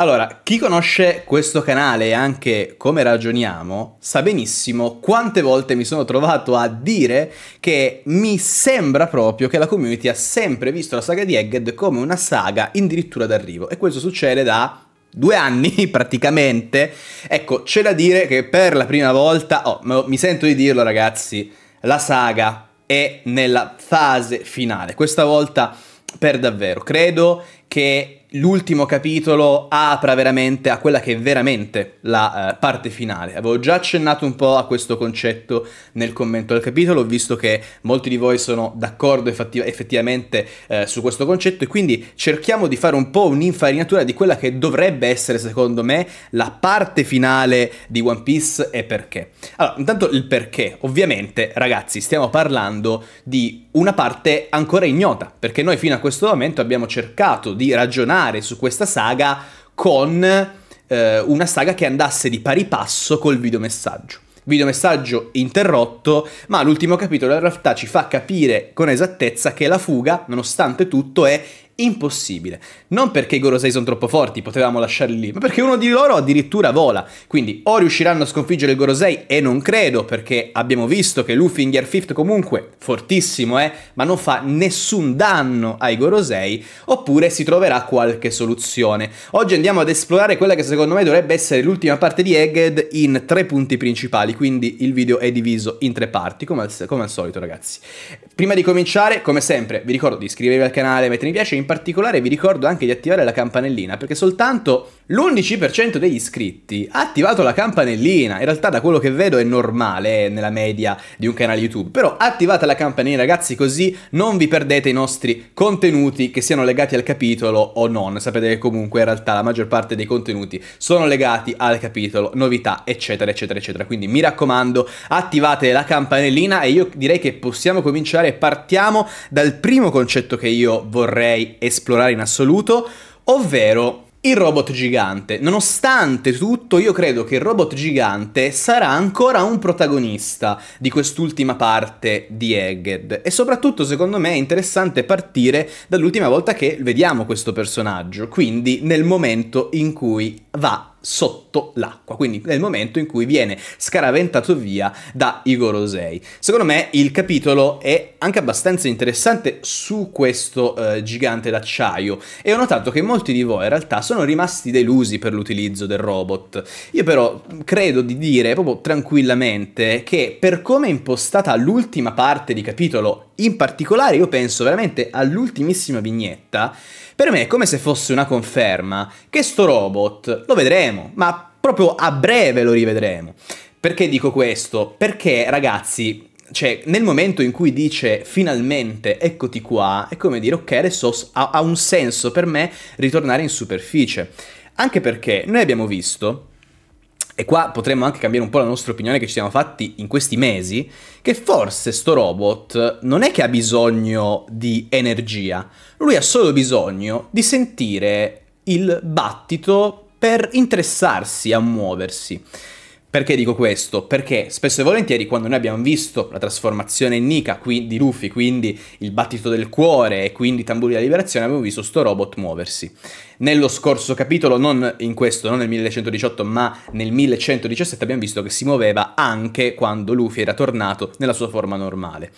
Allora, chi conosce questo canale e anche come ragioniamo, sa benissimo quante volte mi sono trovato a dire che mi sembra proprio che la community ha sempre visto la saga di Egghead come una saga addirittura d'arrivo. E questo succede da due anni praticamente. Ecco, c'è da dire che per la prima volta, oh, mi sento di dirlo ragazzi, la saga è nella fase finale. Questa volta per davvero. Credo che l'ultimo capitolo apra veramente a quella che è veramente la uh, parte finale. Avevo già accennato un po' a questo concetto nel commento del capitolo, ho visto che molti di voi sono d'accordo effettiv- effettivamente uh, su questo concetto e quindi cerchiamo di fare un po' un'infarinatura di quella che dovrebbe essere secondo me la parte finale di One Piece e perché. Allora, intanto il perché. Ovviamente, ragazzi, stiamo parlando di una parte ancora ignota, perché noi fino a questo momento abbiamo cercato di ragionare su questa saga con eh, una saga che andasse di pari passo col videomessaggio. Videomessaggio interrotto, ma l'ultimo capitolo in realtà ci fa capire con esattezza che la fuga, nonostante tutto, è impossibile. Non perché i Gorosei sono troppo forti, potevamo lasciarli lì, ma perché uno di loro addirittura vola. Quindi o riusciranno a sconfiggere il Gorosei, e non credo, perché abbiamo visto che Luffy in Gear 5 comunque, fortissimo eh, ma non fa nessun danno ai Gorosei, oppure si troverà qualche soluzione. Oggi andiamo ad esplorare quella che secondo me dovrebbe essere l'ultima parte di Egghead in tre punti principali, quindi il video è diviso in tre parti, come al, come al solito ragazzi. Prima di cominciare, come sempre, vi ricordo di iscrivervi al canale, mettere mi piace, particolare vi ricordo anche di attivare la campanellina, perché soltanto l'11% degli iscritti ha attivato la campanellina. In realtà da quello che vedo è normale nella media di un canale YouTube, però attivate la campanellina ragazzi così non vi perdete i nostri contenuti che siano legati al capitolo o non. Sapete che comunque in realtà la maggior parte dei contenuti sono legati al capitolo, novità, eccetera, eccetera, eccetera. Quindi mi raccomando, attivate la campanellina e io direi che possiamo cominciare. Partiamo dal primo concetto che io vorrei esplorare in assoluto, ovvero il robot gigante. Nonostante tutto, io credo che il robot gigante sarà ancora un protagonista di quest'ultima parte di Egged. E soprattutto, secondo me, è interessante partire dall'ultima volta che vediamo questo personaggio, quindi nel momento in cui va sotto l'acqua, quindi nel momento in cui viene scaraventato via da Igorosei. Secondo me il capitolo è anche abbastanza interessante su questo uh, gigante d'acciaio e ho notato che molti di voi in realtà sono rimasti delusi per l'utilizzo del robot. Io però credo di dire proprio tranquillamente che per come è impostata l'ultima parte di capitolo, in particolare io penso veramente all'ultimissima vignetta, per me è come se fosse una conferma che sto robot lo vedremo, ma proprio a breve lo rivedremo. Perché dico questo? Perché ragazzi, cioè, nel momento in cui dice finalmente eccoti qua, è come dire ok, adesso ha, ha un senso per me ritornare in superficie. Anche perché noi abbiamo visto e qua potremmo anche cambiare un po' la nostra opinione che ci siamo fatti in questi mesi, che forse sto robot non è che ha bisogno di energia, lui ha solo bisogno di sentire il battito per interessarsi a muoversi. Perché dico questo? Perché spesso e volentieri quando noi abbiamo visto la trasformazione in Nika qui, di Luffy, quindi il battito del cuore e quindi i tamburi della liberazione, abbiamo visto sto robot muoversi. Nello scorso capitolo, non in questo, non nel 1118, ma nel 1117 abbiamo visto che si muoveva anche quando Luffy era tornato nella sua forma normale.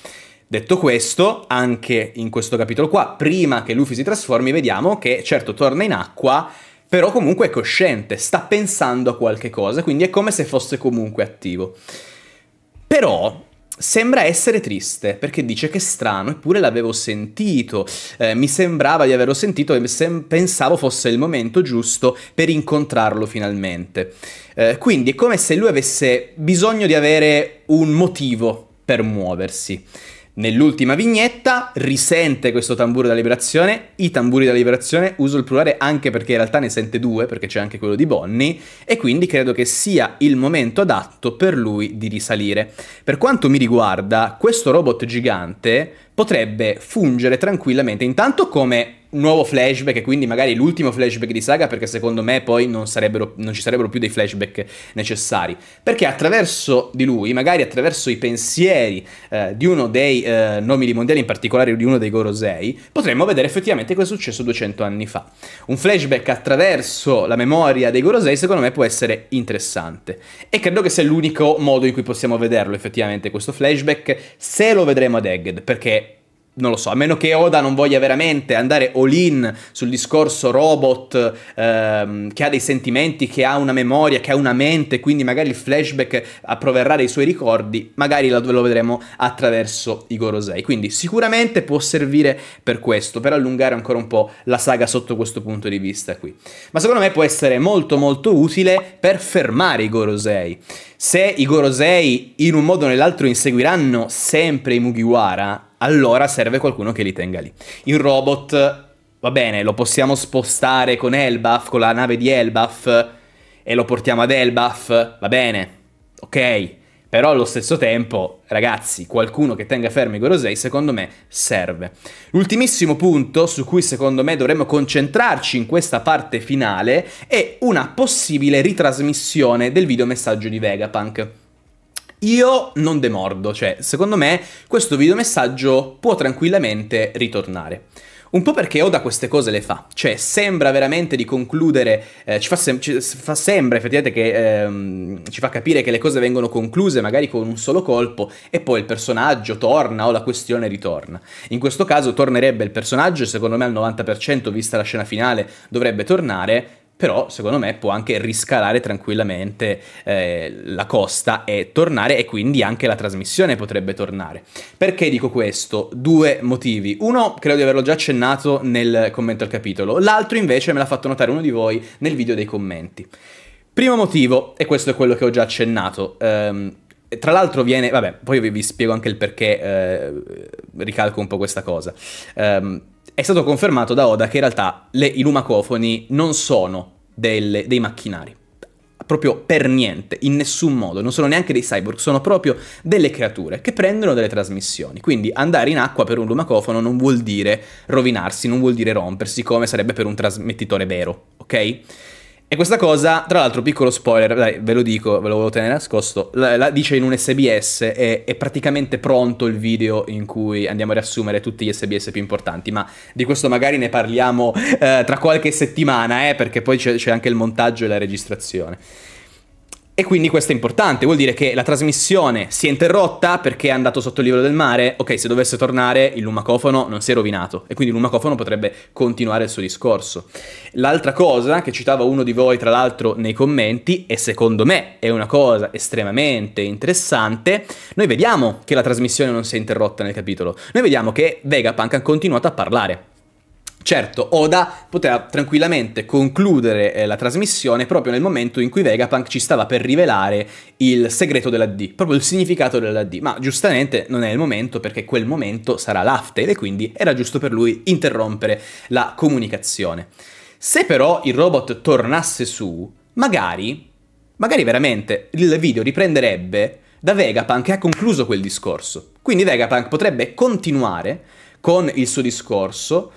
Detto questo, anche in questo capitolo qua, prima che Luffy si trasformi, vediamo che certo torna in acqua però comunque è cosciente, sta pensando a qualche cosa, quindi è come se fosse comunque attivo. Però sembra essere triste perché dice che è strano, eppure l'avevo sentito, eh, mi sembrava di averlo sentito e sem- pensavo fosse il momento giusto per incontrarlo finalmente. Eh, quindi è come se lui avesse bisogno di avere un motivo per muoversi. Nell'ultima vignetta risente questo tamburo della liberazione, i tamburi della liberazione, uso il plurale anche perché in realtà ne sente due, perché c'è anche quello di Bonnie, e quindi credo che sia il momento adatto per lui di risalire. Per quanto mi riguarda, questo robot gigante potrebbe fungere tranquillamente intanto come nuovo flashback e quindi magari l'ultimo flashback di saga perché secondo me poi non, non, ci sarebbero più dei flashback necessari. Perché attraverso di lui magari attraverso i pensieri eh, di uno dei eh, nomili mondiali in particolare di uno dei Gorosei potremmo vedere effettivamente cosa è successo 200 anni fa. Un flashback attraverso la memoria dei Gorosei secondo me può essere interessante. E credo che sia l'unico modo in cui possiamo vederlo effettivamente questo flashback se lo vedremo ad Egged perché non lo so, a meno che Oda non voglia veramente andare all-in sul discorso robot ehm, che ha dei sentimenti, che ha una memoria, che ha una mente, quindi magari il flashback approverrà dei suoi ricordi, magari lo, vedremo attraverso i Gorosei. Quindi sicuramente può servire per questo, per allungare ancora un po' la saga sotto questo punto di vista qui. Ma secondo me può essere molto molto utile per fermare i Gorosei. Se i Gorosei in un modo o nell'altro inseguiranno sempre i Mugiwara, allora serve qualcuno che li tenga lì. Il robot, va bene, lo possiamo spostare con Elbaf, con la nave di Elbaf, e lo portiamo ad Elbaf, va bene, ok. Però allo stesso tempo, ragazzi, qualcuno che tenga fermi i Gorosei, secondo me, serve. L'ultimissimo punto su cui secondo me dovremmo concentrarci in questa parte finale è una possibile ritrasmissione del videomessaggio di Vegapunk. Io non demordo, cioè, secondo me questo videomessaggio può tranquillamente ritornare. Un po' perché Oda queste cose le fa, cioè sembra veramente di concludere, eh, ci, fa sem- ci, fa sembra effettivamente che ehm, ci fa capire che le cose vengono concluse magari con un solo colpo e poi il personaggio torna o la questione ritorna. In questo caso tornerebbe il personaggio, secondo me al 90% vista la scena finale dovrebbe tornare, però secondo me può anche riscalare tranquillamente eh, la costa e tornare e quindi anche la trasmissione potrebbe tornare. Perché dico questo? Due motivi. Uno, credo di averlo già accennato nel commento al capitolo, l'altro invece me l'ha fatto notare uno di voi nel video dei commenti. Primo motivo, e questo è quello che ho già accennato, ehm, tra l'altro viene, vabbè, poi vi, spiego anche il perché eh, ricalco un po' questa cosa. Um, è stato confermato da Oda che in realtà le, i lumacofoni non sono delle, dei macchinari. Proprio per niente, in nessun modo, non sono neanche dei cyborg, sono proprio delle creature che prendono delle trasmissioni. Quindi andare in acqua per un lumacofono non vuol dire rovinarsi, non vuol dire rompersi, come sarebbe per un trasmettitore vero, ok? E questa cosa, tra l'altro, piccolo spoiler, dai, ve lo dico, ve lo volevo tenere nascosto, la, la dice in un SBS e è praticamente pronto il video in cui andiamo a riassumere tutti gli SBS più importanti, ma di questo magari ne parliamo eh, tra qualche settimana, eh, perché poi c'è, c'è anche il montaggio e la registrazione. E quindi questo è importante, vuol dire che la trasmissione si è interrotta perché è andato sotto il livello del mare? Ok, se dovesse tornare il lumacofono non si è rovinato e quindi il lumacofono potrebbe continuare il suo discorso. L'altra cosa che citava uno di voi tra l'altro nei commenti e secondo me è una cosa estremamente interessante, noi vediamo che la trasmissione non si è interrotta nel capitolo, noi vediamo che Vegapunk ha continuato a parlare. Certo, Oda poteva tranquillamente concludere eh, la trasmissione proprio nel momento in cui Vegapunk ci stava per rivelare il segreto della D, proprio il significato della D, ma giustamente non è il momento perché quel momento sarà l'after e quindi era giusto per lui interrompere la comunicazione. Se però il robot tornasse su, magari, magari veramente il video riprenderebbe da Vegapunk che ha concluso quel discorso. Quindi Vegapunk potrebbe continuare con il suo discorso,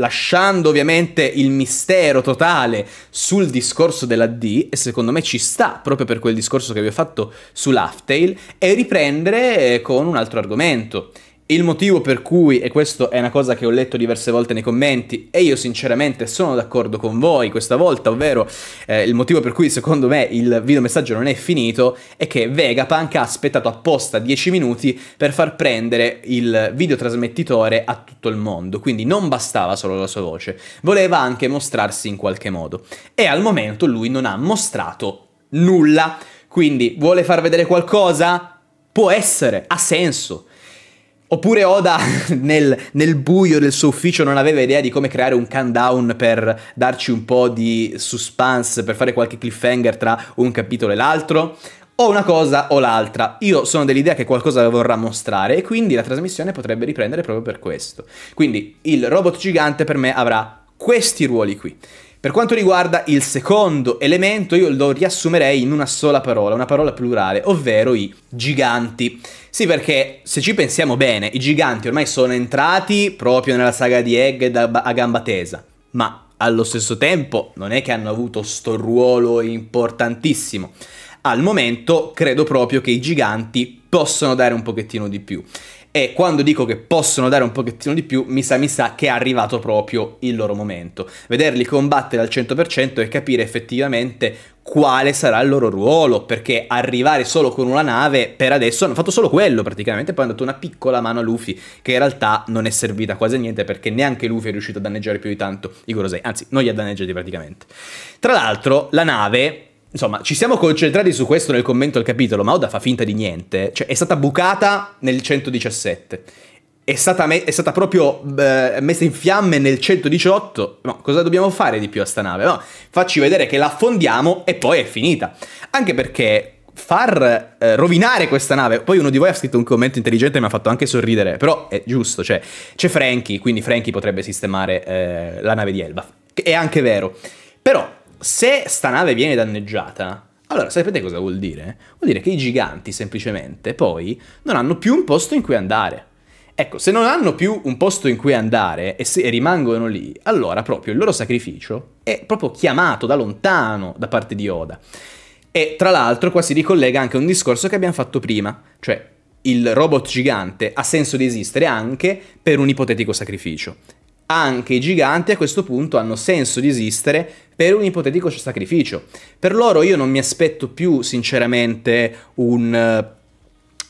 lasciando ovviamente il mistero totale sul discorso della D, e secondo me ci sta proprio per quel discorso che vi ho fatto sull'Aftail, e riprendere eh, con un altro argomento. Il motivo per cui, e questa è una cosa che ho letto diverse volte nei commenti, e io sinceramente sono d'accordo con voi questa volta, ovvero eh, il motivo per cui secondo me il videomessaggio non è finito, è che Vegapunk ha aspettato apposta 10 minuti per far prendere il videotrasmettitore a tutto il mondo, quindi non bastava solo la sua voce, voleva anche mostrarsi in qualche modo. E al momento lui non ha mostrato nulla, quindi vuole far vedere qualcosa? Può essere, ha senso Oppure Oda nel, nel, buio del suo ufficio non aveva idea di come creare un countdown per darci un po' di suspense, per fare qualche cliffhanger tra un capitolo e l'altro. O una cosa o l'altra. Io sono dell'idea che qualcosa vorrà mostrare e quindi la trasmissione potrebbe riprendere proprio per questo. Quindi il robot gigante per me avrà questi ruoli qui. Per quanto riguarda il secondo elemento, io lo riassumerei in una sola parola, una parola plurale, ovvero i giganti. Sì, perché se ci pensiamo bene, i giganti ormai sono entrati proprio nella saga di Egg a gamba tesa, ma allo stesso tempo non è che hanno avuto sto ruolo importantissimo. Al momento credo proprio che i giganti possono dare un pochettino di più. E quando dico che possono dare un pochettino di più, mi sa, mi sa che è arrivato proprio il loro momento. Vederli combattere al 100% e capire effettivamente quale sarà il loro ruolo, perché arrivare solo con una nave per adesso hanno fatto solo quello praticamente, poi hanno dato una piccola mano a Luffy che in realtà non è servita quasi a niente perché neanche Luffy è riuscito a danneggiare più di tanto i Gorosei, anzi non li ha danneggiati praticamente. Tra l'altro la nave Insomma, ci siamo concentrati su questo nel commento al capitolo, ma Oda fa finta di niente. Cioè, è stata bucata nel 117. È stata, me- è stata proprio eh, messa in fiamme nel 118. No, cosa dobbiamo fare di più a sta nave? No, facci vedere che la affondiamo e poi è finita. Anche perché far eh, rovinare questa nave. Poi uno di voi ha scritto un commento intelligente e mi ha fatto anche sorridere, però è giusto, cioè c'è Frankie, quindi Frankie potrebbe sistemare eh, la nave di Elba. È anche vero. Però se sta nave viene danneggiata, allora sapete cosa vuol dire? Vuol dire che i giganti semplicemente poi non hanno più un posto in cui andare. Ecco, se non hanno più un posto in cui andare e, se, rimangono lì, allora proprio il loro sacrificio è proprio chiamato da lontano da parte di Oda. E tra l'altro qua si ricollega anche a un discorso che abbiamo fatto prima, cioè il robot gigante ha senso di esistere anche per un ipotetico sacrificio anche i giganti a questo punto hanno senso di esistere per un ipotetico sacrificio. Per loro io non mi aspetto più sinceramente un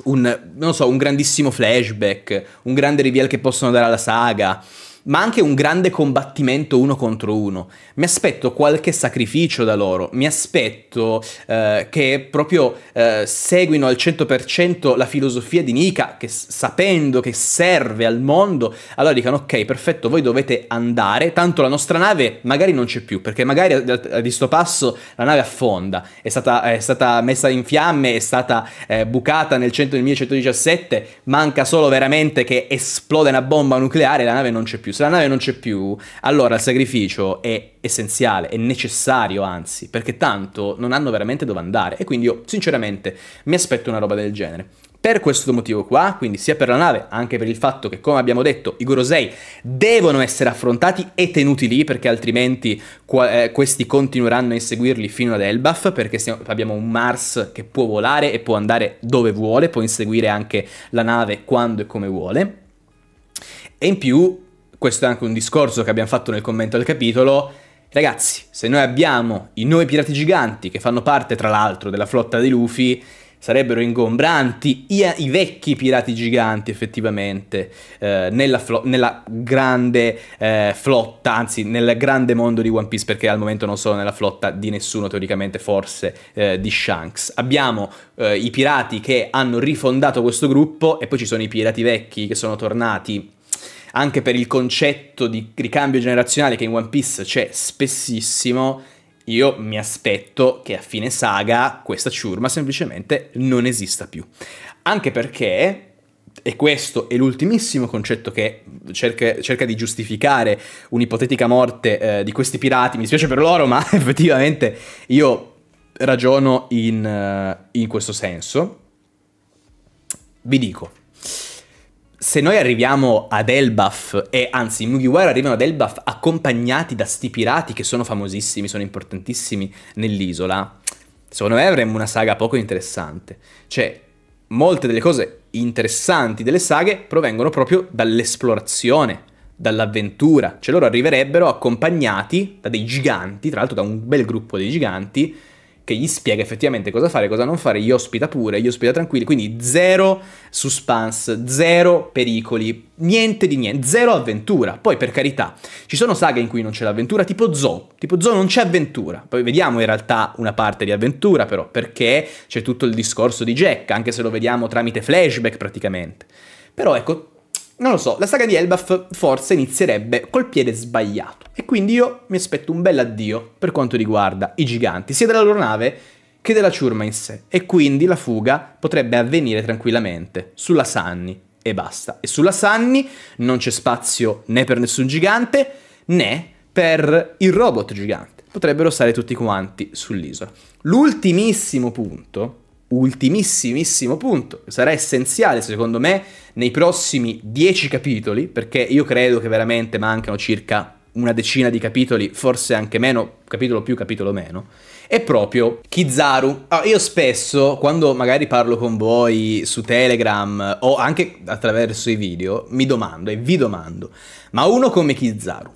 un, so, un grandissimo flashback, un grande reveal che possono dare alla saga, ma anche un grande combattimento uno contro uno. Mi aspetto qualche sacrificio da loro, mi aspetto eh, che proprio eh, seguino al 100% la filosofia di Nika, che sapendo che serve al mondo, allora dicano ok, perfetto, voi dovete andare, tanto la nostra nave magari non c'è più, perché magari di sto passo la nave affonda, è stata, è stata messa in fiamme, è stata eh, bucata nel, 100, nel 1117, manca solo veramente che esplode una bomba nucleare e la nave non c'è più se la nave non c'è più, allora il sacrificio è essenziale, è necessario anzi, perché tanto non hanno veramente dove andare e quindi io sinceramente mi aspetto una roba del genere. Per questo motivo qua, quindi sia per la nave, anche per il fatto che, come abbiamo detto, i Gorosei devono essere affrontati e tenuti lì, perché altrimenti eh, questi continueranno a inseguirli fino ad Elbaf, perché stiamo, abbiamo un Mars che può volare e può andare dove vuole, può inseguire anche la nave quando e come vuole. E in più questo è anche un discorso che abbiamo fatto nel commento al capitolo, ragazzi, se noi abbiamo i nuovi pirati giganti che fanno parte tra l'altro della flotta di Luffy, sarebbero ingombranti i, i vecchi pirati giganti effettivamente eh, nella, nella, grande eh, flotta, anzi nel grande mondo di One Piece perché al momento non sono nella flotta di nessuno teoricamente, forse eh, di Shanks. Abbiamo eh, i pirati che hanno rifondato questo gruppo e poi ci sono i pirati vecchi che sono tornati anche per il concetto di ricambio generazionale che in One Piece c'è spessissimo, io mi aspetto che a fine saga questa ciurma semplicemente non esista più. Anche perché, e questo è l'ultimissimo concetto che cerca, cerca di giustificare un'ipotetica morte eh, di questi pirati, mi spiace per loro, ma effettivamente io ragiono in, uh, in questo senso. Vi dico, se noi arriviamo ad Elbaf, e anzi i Mugiwara arrivano ad Elbaf accompagnati da sti pirati che sono famosissimi, sono importantissimi nell'isola, secondo me avremmo una saga poco interessante. Cioè, molte delle cose interessanti delle saghe provengono proprio dall'esplorazione, dall'avventura. Cioè loro arriverebbero accompagnati da dei giganti, tra l'altro da un bel gruppo di giganti, che gli spiega effettivamente cosa fare, cosa non fare, gli ospita pure, gli ospita tranquilli, quindi zero suspense, zero pericoli, niente di niente, zero avventura. Poi per carità, ci sono saghe in cui non c'è l'avventura, tipo Zoo, tipo Zoo non c'è avventura. Poi vediamo in realtà una parte di avventura però, perché c'è tutto il discorso di Jack, anche se lo vediamo tramite flashback praticamente. Però ecco, non lo so, la saga di Elbaf forse inizierebbe col piede sbagliato. E quindi io mi aspetto un bel addio per quanto riguarda i giganti, sia della loro nave che della ciurma in sé. E quindi la fuga potrebbe avvenire tranquillamente sulla Sanni e basta. E sulla Sanni non c'è spazio né per nessun gigante né per il robot gigante. Potrebbero stare tutti quanti sull'isola. L'ultimissimo punto, ultimissimissimo punto, sarà essenziale secondo me nei prossimi dieci capitoli, perché io credo che veramente mancano circa una decina di capitoli, forse anche meno, capitolo più, capitolo meno, è proprio Kizaru. Ah, io spesso, quando magari parlo con voi su Telegram o anche attraverso i video, mi domando e vi domando, ma uno come Kizaru,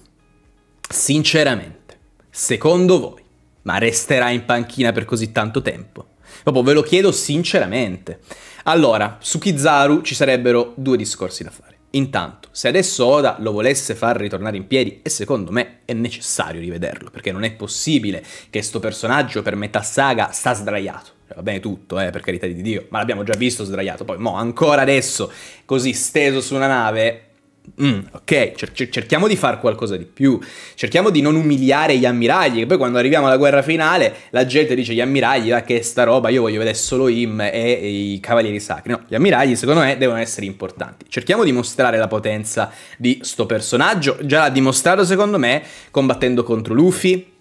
sinceramente, secondo voi, ma resterà in panchina per così tanto tempo? Proprio ve lo chiedo sinceramente. Allora, su Kizaru ci sarebbero due discorsi da fare. Intanto, se adesso Oda lo volesse far ritornare in piedi, e secondo me è necessario rivederlo, perché non è possibile che sto personaggio per metà saga sta sdraiato. Cioè, va bene tutto, eh, per carità di Dio, ma l'abbiamo già visto sdraiato. Poi, mo, ancora adesso, così steso su una nave, Mm, ok, cer- cerchiamo di fare qualcosa di più, cerchiamo di non umiliare gli ammiragli, che poi quando arriviamo alla guerra finale la gente dice gli ammiragli, va che sta roba, io voglio vedere solo Im e i cavalieri sacri. No, gli ammiragli secondo me devono essere importanti. Cerchiamo di mostrare la potenza di sto personaggio, già l'ha dimostrato secondo me combattendo contro Luffy,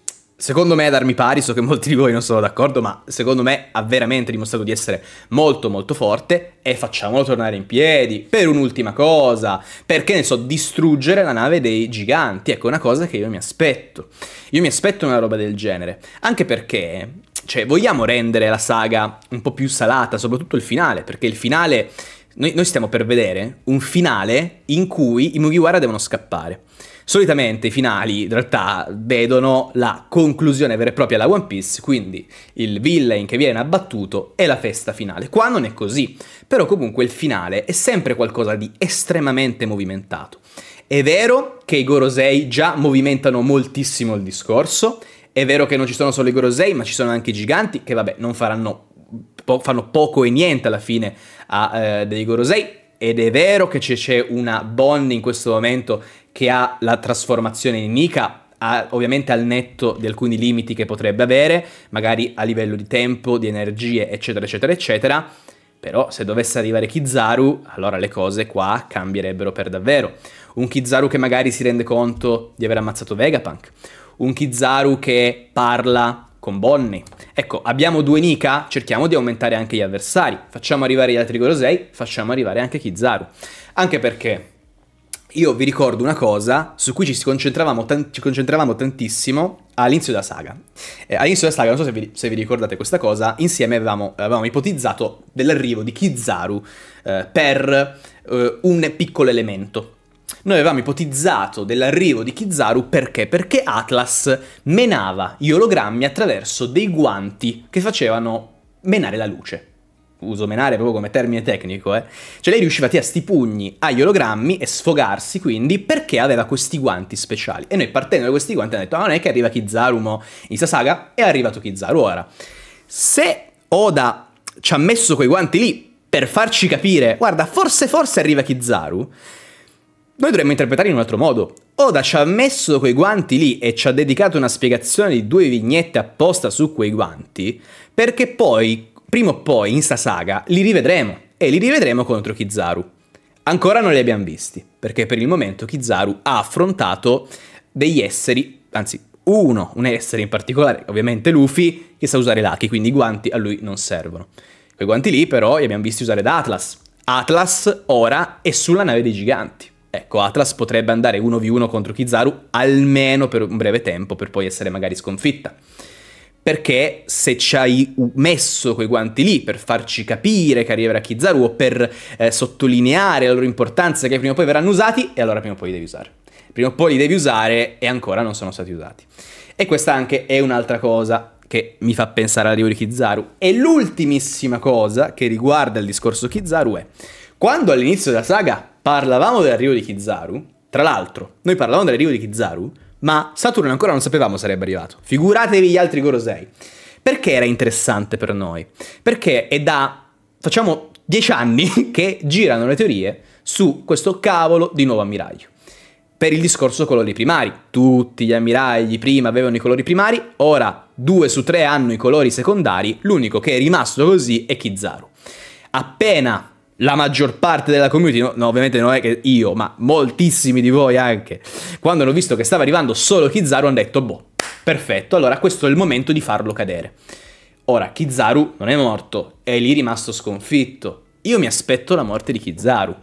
Secondo me, ad armi pari, so che molti di voi non sono d'accordo, ma secondo me ha veramente dimostrato di essere molto molto forte. E facciamolo tornare in piedi per un'ultima cosa, perché ne so, distruggere la nave dei giganti, ecco una cosa che io mi aspetto. Io mi aspetto una roba del genere, anche perché, cioè, vogliamo rendere la saga un po' più salata, soprattutto il finale, perché il finale, noi, noi stiamo per vedere un finale in cui i Mugiwara devono scappare. Solitamente i finali in realtà vedono la conclusione vera e propria della One Piece, quindi il villain che viene abbattuto e la festa finale. Qua non è così, però comunque il finale è sempre qualcosa di estremamente movimentato. È vero che i Gorosei già movimentano moltissimo il discorso, è vero che non ci sono solo i Gorosei, ma ci sono anche i giganti che vabbè non faranno po- fanno poco e niente alla fine a, eh, dei Gorosei, ed è vero che c'è una Bond in questo momento che ha la trasformazione in Nika, ha, ovviamente al netto di alcuni limiti che potrebbe avere, magari a livello di tempo, di energie, eccetera, eccetera, eccetera. Però se dovesse arrivare Kizaru, allora le cose qua cambierebbero per davvero. Un Kizaru che magari si rende conto di aver ammazzato Vegapunk. Un Kizaru che parla con Bonnie. Ecco, abbiamo due Nika, cerchiamo di aumentare anche gli avversari. Facciamo arrivare gli altri Gorosei, facciamo arrivare anche Kizaru. Anche perché io vi ricordo una cosa su cui ci concentravamo, ci concentravamo tantissimo all'inizio della saga. Eh, all'inizio della saga, non so se vi, se vi ricordate questa cosa, insieme avevamo, avevamo ipotizzato dell'arrivo di Kizaru eh, per eh, un piccolo elemento noi avevamo ipotizzato dell'arrivo di Kizaru perché? Perché Atlas menava gli ologrammi attraverso dei guanti che facevano menare la luce. Uso menare proprio come termine tecnico, eh. Cioè lei riusciva a tirare sti pugni agli ologrammi e sfogarsi quindi perché aveva questi guanti speciali. E noi partendo da questi guanti abbiamo detto, ah, non è che arriva Kizaru mo in sta saga, è arrivato Kizaru ora. Se Oda ci ha messo quei guanti lì per farci capire, guarda, forse forse arriva Kizaru, noi dovremmo interpretare in un altro modo. Oda ci ha messo quei guanti lì e ci ha dedicato una spiegazione di due vignette apposta su quei guanti, perché poi, prima o poi, in sta saga, li rivedremo. E li rivedremo contro Kizaru. Ancora non li abbiamo visti, perché per il momento Kizaru ha affrontato degli esseri, anzi uno, un essere in particolare, ovviamente Luffy, che sa usare l'Aki, quindi i guanti a lui non servono. Quei guanti lì però li abbiamo visti usare da Atlas. Atlas ora è sulla nave dei giganti. Ecco, Atlas potrebbe andare 1v1 contro Kizaru almeno per un breve tempo, per poi essere magari sconfitta. Perché se ci hai messo quei guanti lì per farci capire che arriverà Kizaru o per eh, sottolineare la loro importanza che prima o poi verranno usati, e allora prima o poi li devi usare. Prima o poi li devi usare e ancora non sono stati usati. E questa anche è un'altra cosa che mi fa pensare all'arrivo di Kizaru. E l'ultimissima cosa che riguarda il discorso Kizaru è quando all'inizio della saga parlavamo dell'arrivo di Kizaru, tra l'altro, noi parlavamo dell'arrivo di Kizaru, ma Saturn ancora non sapevamo sarebbe arrivato. Figuratevi gli altri Gorosei. Perché era interessante per noi? Perché è da, facciamo, dieci anni che girano le teorie su questo cavolo di nuovo ammiraglio. Per il discorso colori primari. Tutti gli ammiragli prima avevano i colori primari, ora due su tre hanno i colori secondari, l'unico che è rimasto così è Kizaru. Appena la maggior parte della community, no, no, ovviamente non è che io, ma moltissimi di voi anche, quando hanno visto che stava arrivando solo Kizaru hanno detto, boh, perfetto, allora questo è il momento di farlo cadere. Ora, Kizaru non è morto, è lì rimasto sconfitto. Io mi aspetto la morte di Kizaru.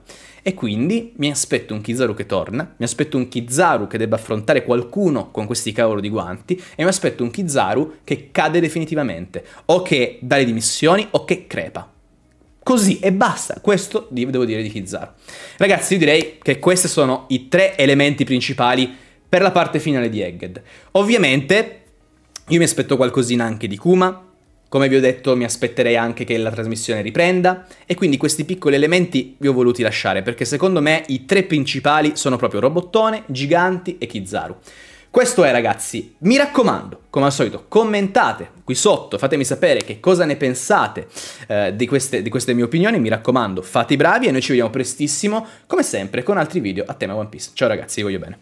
E quindi mi aspetto un Kizaru che torna, mi aspetto un Kizaru che debba affrontare qualcuno con questi cavolo di guanti e mi aspetto un Kizaru che cade definitivamente, o che dà le dimissioni o che crepa. Così e basta, questo devo dire di Kizaru. Ragazzi, io direi che questi sono i tre elementi principali per la parte finale di Egged. Ovviamente io mi aspetto qualcosina anche di Kuma, come vi ho detto mi aspetterei anche che la trasmissione riprenda e quindi questi piccoli elementi vi ho voluti lasciare perché secondo me i tre principali sono proprio Robottone, Giganti e Kizaru. Questo è ragazzi, mi raccomando, come al solito, commentate qui sotto, fatemi sapere che cosa ne pensate eh, di, queste, di queste mie opinioni, mi raccomando, fate i bravi e noi ci vediamo prestissimo, come sempre, con altri video a tema One Piece. Ciao ragazzi, vi voglio bene.